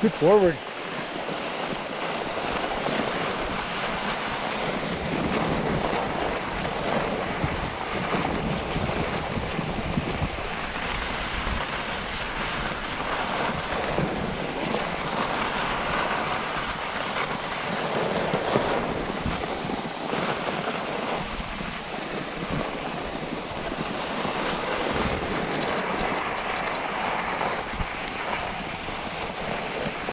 Good forward.